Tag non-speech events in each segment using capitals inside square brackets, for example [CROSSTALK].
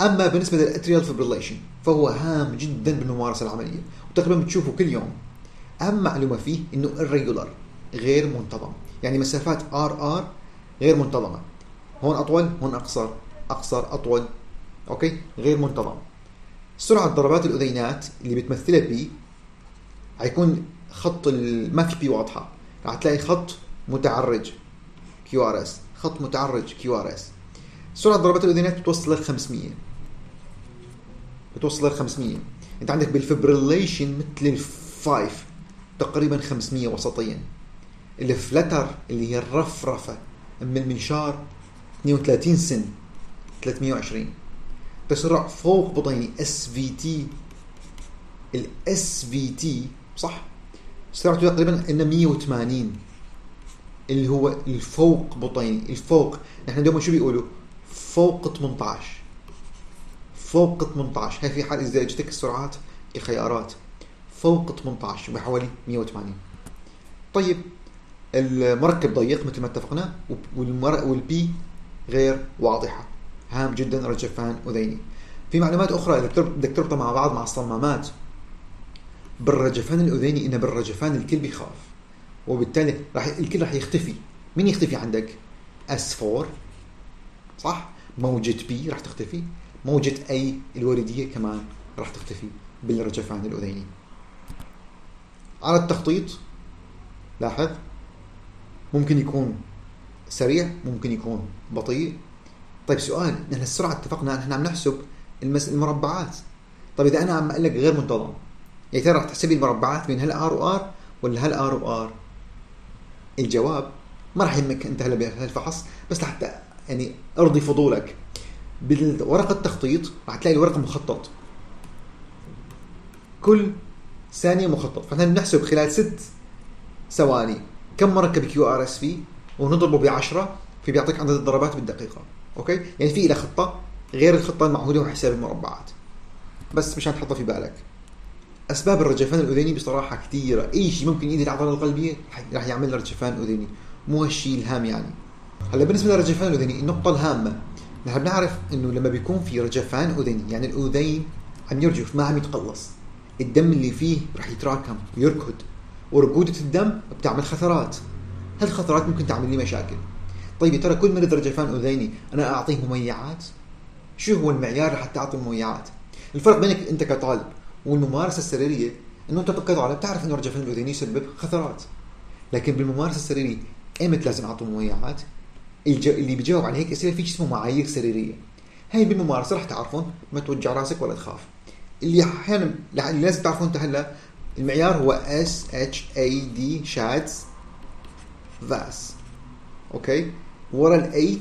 أما بالنسبة لل atrial fibrillation فهو هام جدا بالممارسة العملية. وتقريبا بتشوفه كل يوم. أهم معلومة فيه إنه irregular غير منتظم. يعني مسافات R R غير منتظمة. هون أطول هون أقصر. أقصر أطول. أوكي؟ غير منتظم. سرعة ضربات الأذينات اللي بتمثلها P حيكون خط ما في P واضحة. راح تلاقي خط متعرج QRS. خط متعرج QRS. سرعة ضربات الأذينات بتوصل لل 500 بتوصل لل 500 انت عندك بال fibrillation مثل ال VF تقريبا 500 وسطيا. ال flutter اللي هي الرفرفة من المنشار 32 سن 320 تسرع فوق بطيني SVT ال SVT صح؟ سرعته تقريبا إنه 180 اللي هو الفوق بطيني الفوق. نحن دوما شو بيقولوا؟ فوق 18 فوق 18 هاي في حال إذا أجتك السرعات الخيارات فوق 18 بحوالي 180 طيب المركب ضيق مثل ما اتفقنا. والبي غير واضحة. هام جدا رجفان أذيني. في معلومات أخرى إذا بترب- بدك تربطها مع بعض مع الصمامات. بالرجفان الأذيني إن بالرجفان الكل بيخاف. وبالتالي راح الكل راح يختفي. مين يختفي عندك؟ اس 4 صح؟ موجة بي راح تختفي. موجة أي الوردية كمان راح تختفي بالرجفان الاذيني على التخطيط لاحظ ممكن يكون سريع ممكن يكون بطيء. طيب سؤال نحن السرعة اتفقنا نحن عم نحسب المس... المربعات. طيب إذا أنا عم أقول لك غير منتظم يا ترى رح تحسبي المربعات بين هالار وار ولا هالار وار الجواب ما راح يهمك أنت هلا بهالفحص بس لحتى يعني أرضي فضولك. بالورقة التخطيط راح تلاقي الورقة مخطط. كل ثانية مخطط. فاحنا بنحسب خلال ست ثواني كم مركب QRS في ونضربه ب 10 في بيعطيك عدد الضربات بالدقيقة. أوكي؟ يعني في له خطة غير الخطة المعهودة وحساب المربعات. بس مشان تحطها في بالك. أسباب الرجفان الاذيني بصراحة كثيره أي شيء ممكن يأذي العضله القلبية رح يعمل رجفان اذيني مو هالشيء الهام يعني. هلا بالنسبة للرجفان الاذيني النقطة الهامة. نحن بنعرف إنه لما بيكون في رجفان اذيني يعني الأذين عم يرجف ما عم يتقلص. الدم اللي فيه رح يتراكم ويركض وركودة الدم بتعمل خثرات. هالخثرات ممكن تعمل لي مشاكل. طيب يا ترى كل مريض رجفان أذيني أنا أعطيه مميعات؟ شو هو المعيار لحتى أعطي المميعات الفرق بينك أنت كطالب والممارسة السريرية إنه أنت كطالب بتعرف إنه رجفان الاذيني يسبب خثرات. لكن بالممارسة السريرية أيمت لازم أعطي مميعات. اللي بيجاوب على هيك أسئلة في شيء اسمه معايير سريرية. هاي بالممارسة رح تعرفون ما توجع راسك ولا تخاف. اللي أحيانا اللي لازم تعرفون انت هلا المعيار هو اس اتش اي دي شادز فاس. أوكي؟ ورا الاي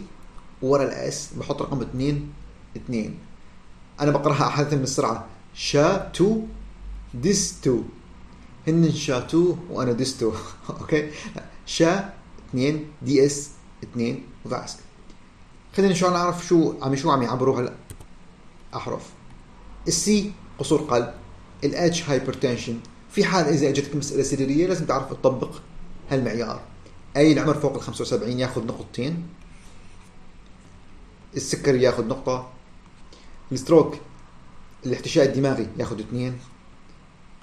ورا الاس بحط رقم 2 2 أنا بقرأها أحيانا من السرعة. [LAUGHS] شا 2 ديس 2 هن شا 2 وأنا ديس 2 أوكي شا 2 دي إس 2 فاس خلينا شو نعرف شو عم شو عم يعبروا هلا. أحرف. ال C قصور قلب. ال H hypertension في حال إذا أجتك مسألة سريريه لازم تعرف تطبق هالمعيار. A العمر فوق ال 75 ياخذ نقطتين. السكري ياخذ نقطة. ال stroke الاحتشاء الدماغي ياخذ اثنين.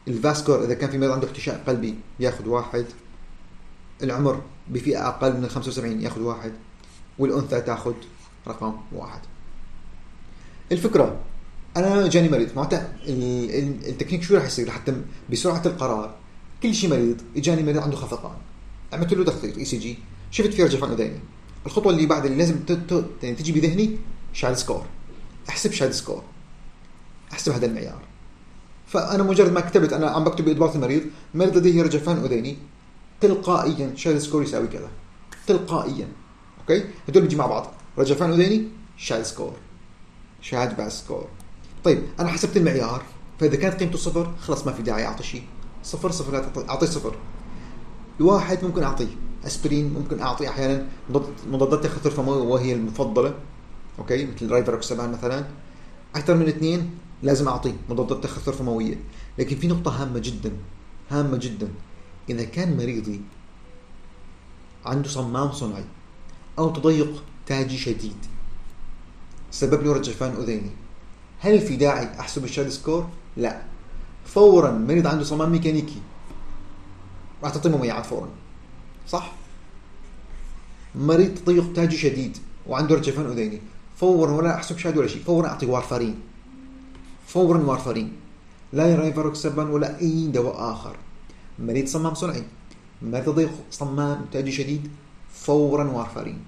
ال vascular إذا كان في مريض عنده احتشاء قلبي ياخذ واحد. العمر بفئة أقل من ال 75 يأخذ واحد والأنثى تأخذ رقم واحد. الفكرة أنا جاني مريض معناتها ال- ال- التكنيك شو راح يصير؟ حتى بسرعة القرار. كل شيء مريض اجاني مريض عنده خفقان. عملت له تخطيط ECG شفت في رجفان اذيني الخطوة اللي بعد اللي لازم يعني تجي بذهني CHAD score أحسب CHAD score أحسب هذا المعيار. فأنا مجرد ما كتبت أنا عم بكتب باضباط المريض مريض لديه رجفان اذيني تلقائيا. CHAD score يساوي كذا. تلقائيا. okay؟ هدول بيجي مع بعض. رجفان اذيني CHAD score CHAD VASc score طيب أنا حسبت المعيار فإذا كانت قيمته صفر خلاص ما في داعي أعطي شيء. صفر صفر لا أعطيه صفر. الواحد ممكن أعطيه. أسبرين ممكن أعطي أحيانا. مضاد- مضادات التخثر الفموي وهي المفضلة. okay؟ مثل رايفروكسابان مثلا. أكثر من اثنين لازم أعطيه. مضادات تخثر فمويه لكن في نقطة هامة جدا. هامة جدا. إذا كان مريضي عنده صمام صنعي أو تضيق تاجي شديد. سبب له رجفان أذيني. هل في داعي أحسب الشاد سكور؟ لا. فورا مريض عنده صمام ميكانيكي. راح تعطيه مميعات فورا. صح؟ مريض تضيق تاجي شديد وعنده رجفان أذيني. فورا ولا أحسب CHAD ولا شيء. فورا أعطي وارفارين. فورا وارفارين. لا رايفاروكسابان ولا أي دواء آخر. مريض صمام صنعي مريض تضيق صمام تاجي شديد فورا وارفارين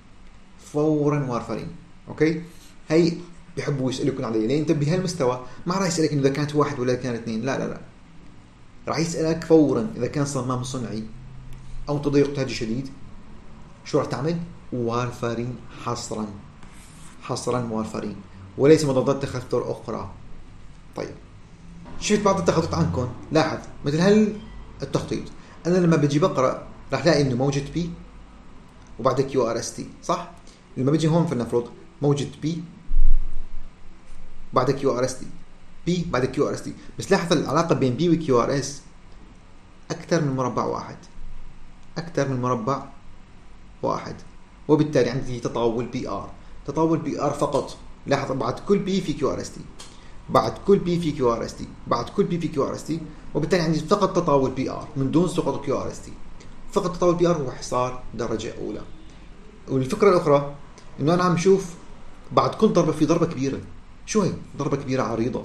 فورا وارفارين okay؟ هي بيحبوا يسالوكم عليه ليه أنت بهالمستوى ما راح يسالك إذا كانت واحد ولا كانت اثنين لا لا لا. راح يسألك فورا إذا كان صمام صنعي أو تضيق تاجي شديد شو راح تعمل؟ وارفارين حصرا حصرا وارفارين. وليس مضادات تخثر أخرى. طيب. شفت بعض التخطيط عنكم لاحظ مثل هالتخطيط. أنا لما بجي بقرأ راح الاقي إنه موجة P وبعدها QRST صح؟ لما بجي هون فلنفرض موجة بي بعد كيو ار اس تي بي بعد كيو ار اس تي بس لاحظ العلاقة بين P و QRS أكثر من مربع واحد. أكثر من مربع واحد. وبالتالي عندي تطاول PR تطاول PR فقط. لاحظ بعد كل بي في كيو ار اس تي بعد كل بي في كيو ار اس تي بعد كل بي في كيو ار اس تي وبالتالي عندي فقط تطاول PR من دون سقوط QRST فقط تطاول PR هو حصار درجة أولى. والفكرة الأخرى إنه أنا عم شوف بعد كل ضربة في ضربة كبيرة. شو هي؟ ضربة كبيرة عريضة.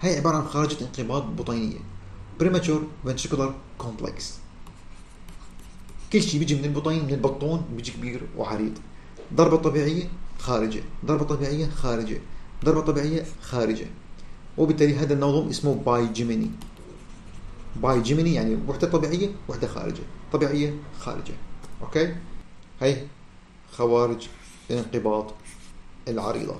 هي عبارة عن خارجة انقباض بطينية. Premature ventricular complex. كل شيء بيجي من البطين من البطون بيجي كبير وعريض. ضربة طبيعية خارجة. ضربة طبيعية خارجة. ضربة طبيعية خارجة. وبالتالي هذا النظم اسمه bigeminy bigeminy يعني وحدة طبيعية وحدة خارجه طبيعية خارجه أوكي؟ هي خوارج الانقباض العريضة.